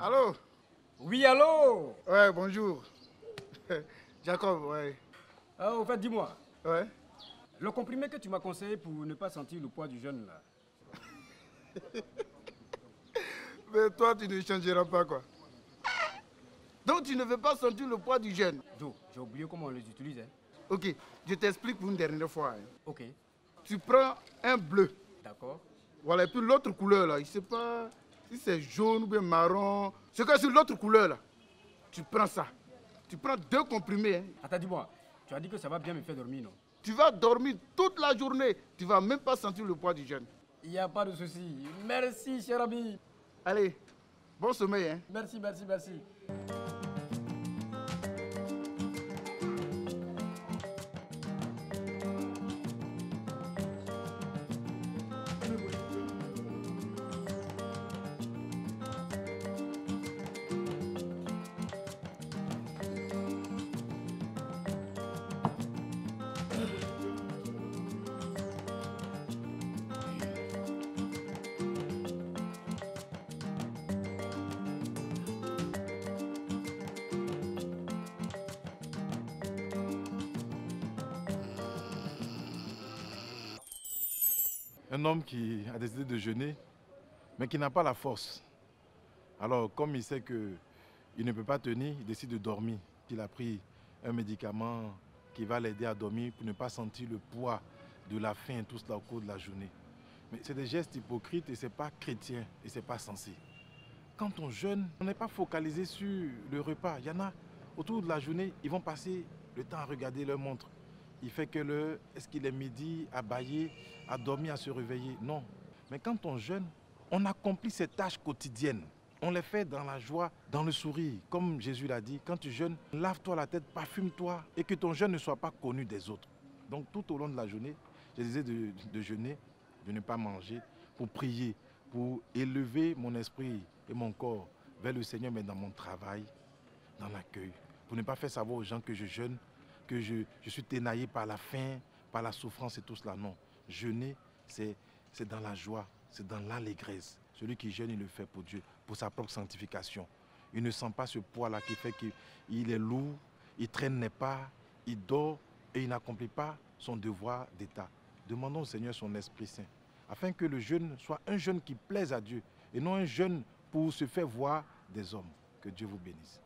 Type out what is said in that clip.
Allô? Oui, allô? Ouais, bonjour. Jacob, ouais. Ah, Au fait, dis-moi, Ouais. Le comprimé que tu m'as conseillé pour ne pas sentir le poids du jeune là. Mais toi, tu ne changeras pas, quoi. Donc, tu ne veux pas sentir le poids du jeune. Joe, j'ai oublié comment on les utilise. Hein. Ok, je t'explique pour une dernière fois. hein. Ok, Tu prends un bleu. d'accord. Voilà, et puis l'autre couleur, là, je sais pas si c'est jaune ou bien marron. C'est que sur l'autre couleur, là, tu prends ça. Tu prends deux comprimés. hein. Attends, dis-moi, tu as dit que ça va bien me faire dormir, non? Tu vas dormir toute la journée. Tu vas même pas sentir le poids du jeune. Il n'y a pas de souci. Merci, cher ami. Allez, bon sommeil. Hein. Merci, merci, merci. Un homme qui a décidé de jeûner, mais qui n'a pas la force. Alors, comme il sait qu'il ne peut pas tenir, il décide de dormir. Il a pris un médicament qui va l'aider à dormir pour ne pas sentir le poids de la faim, tout cela au cours de la journée. Mais c'est des gestes hypocrites et ce n'est pas chrétien et ce n'est pas censé. Quand on jeûne, on n'est pas focalisé sur le repas. Il y en a, autour de la journée, ils vont passer le temps à regarder leur montre. Il fait que le, est-ce qu'il est midi, à bailler, à dormir, à se réveiller? Non. Mais quand on jeûne, on accomplit ces tâches quotidiennes. On les fait dans la joie, dans le sourire. Comme Jésus l'a dit, quand tu jeûnes, lave-toi la tête, parfume-toi et que ton jeûne ne soit pas connu des autres. Donc tout au long de la journée, je disais de, de jeûner, de ne pas manger, pour prier, pour élever mon esprit et mon corps vers le Seigneur, mais dans mon travail, dans l'accueil. Pour ne pas faire savoir aux gens que je jeûne, que je, suis ténaillé par la faim, par la souffrance et tout cela. Non. Jeûner, c'est dans la joie, c'est dans l'allégresse. Celui qui jeûne, il le fait pour Dieu, pour sa propre sanctification. Il ne sent pas ce poids-là qui fait qu'il est lourd, il traîne les pas, il dort et il n'accomplit pas son devoir d'État. Demandons au Seigneur son Esprit Saint, afin que le jeûne soit un jeûne qui plaise à Dieu et non un jeûne pour se faire voir des hommes. Que Dieu vous bénisse.